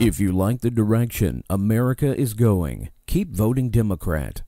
If you like the direction America is going, keep voting Democrat.